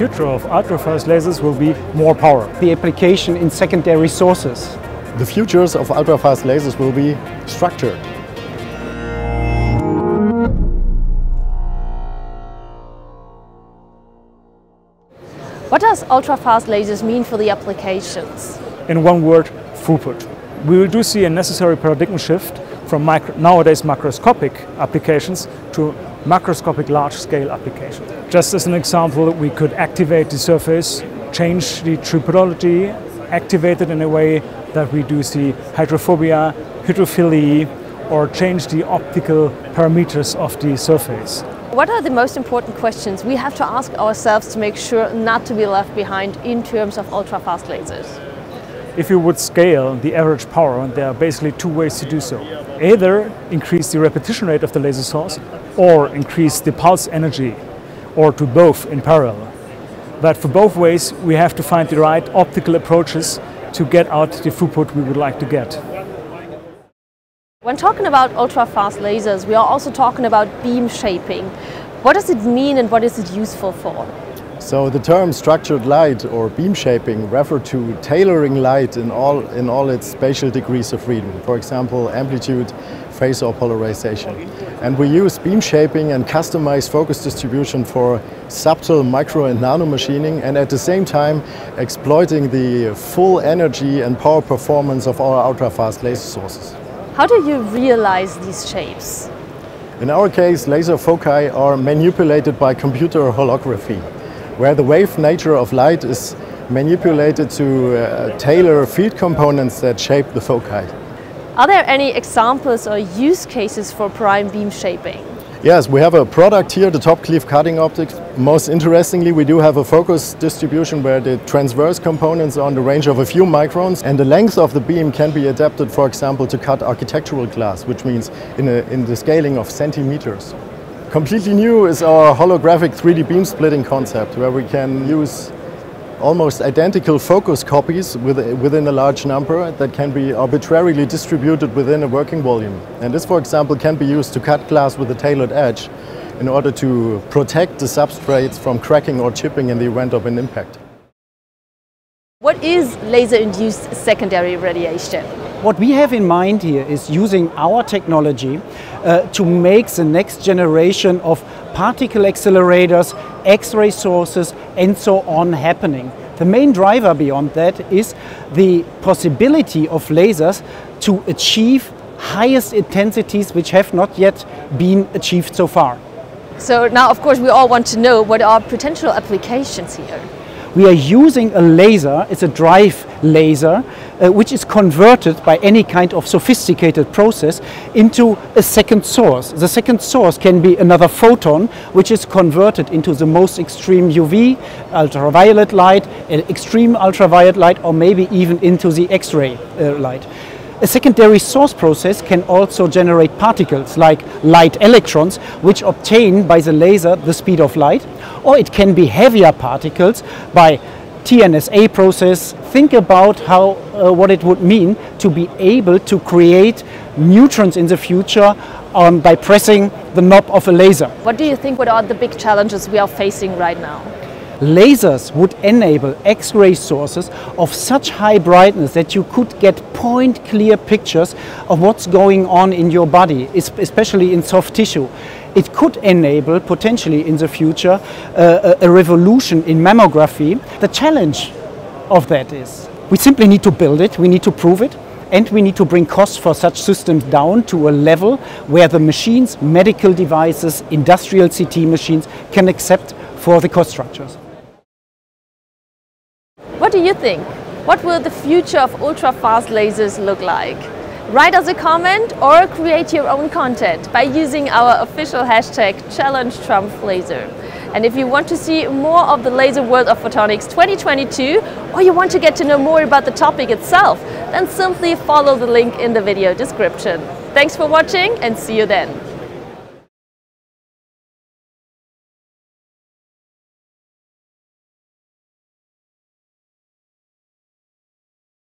future of ultrafast lasers will be more power. The application in secondary sources. The futures of ultrafast lasers will be structured. What does ultra-fast lasers mean for the applications? In one word, throughput. We will do see a necessary paradigm shift from micro, nowadays macroscopic applications to macroscopic large-scale applications. Just as an example, we could activate the surface, change the tribology, activate it in a way that we do see hydrophobia, hydrophilia, or change the optical parameters of the surface. What are the most important questions we have to ask ourselves to make sure not to be left behind in terms of ultra-fast lasers? If you would scale the average power, there are basically two ways to do so. Either increase the repetition rate of the laser source or increase the pulse energy, or to both in parallel. But for both ways, we have to find the right optical approaches to get out the throughput we would like to get. When talking about ultra-fast lasers, we are also talking about beam shaping. What does it mean and what is it useful for? So the term structured light or beam shaping refer to tailoring light in all, in all its spatial degrees of freedom. For example, amplitude, phase or polarization. And we use beam shaping and customized focus distribution for subtle micro and nano machining and at the same time exploiting the full energy and power performance of our ultra-fast laser sources. How do you realize these shapes? In our case, laser foci are manipulated by computer holography, where the wave nature of light is manipulated to uh, tailor field components that shape the foci. Are there any examples or use cases for prime beam shaping? Yes, we have a product here, the top cleave cutting optics. Most interestingly, we do have a focus distribution where the transverse components are on the range of a few microns and the length of the beam can be adapted, for example, to cut architectural glass, which means in, a, in the scaling of centimeters. Completely new is our holographic 3D beam splitting concept, where we can use almost identical focus copies within a large number that can be arbitrarily distributed within a working volume. And this, for example, can be used to cut glass with a tailored edge in order to protect the substrates from cracking or chipping in the event of an impact. What is laser-induced secondary radiation? What we have in mind here is using our technology uh, to make the next generation of particle accelerators, X-ray sources and so on happening. The main driver beyond that is the possibility of lasers to achieve highest intensities which have not yet been achieved so far. So now of course we all want to know what are potential applications here. We are using a laser, it's a drive laser, uh, which is converted by any kind of sophisticated process into a second source. The second source can be another photon, which is converted into the most extreme UV, ultraviolet light, extreme ultraviolet light, or maybe even into the X-ray uh, light. A secondary source process can also generate particles like light electrons, which obtain by the laser the speed of light, or it can be heavier particles by TNSA process. Think about how uh, what it would mean to be able to create neutrons in the future um, by pressing the knob of a laser. What do you think what are the big challenges we are facing right now? lasers would enable X-ray sources of such high brightness that you could get point clear pictures of what's going on in your body, especially in soft tissue. It could enable potentially in the future uh, a revolution in mammography. The challenge of that is we simply need to build it, we need to prove it, and we need to bring costs for such systems down to a level where the machines, medical devices, industrial CT machines can accept for the cost structures. What do you think? What will the future of ultra-fast lasers look like? Write us a comment or create your own content by using our official hashtag ChallengeTrumpfLaser. And if you want to see more of the laser world of photonics 2022 or you want to get to know more about the topic itself, then simply follow the link in the video description. Thanks for watching and see you then.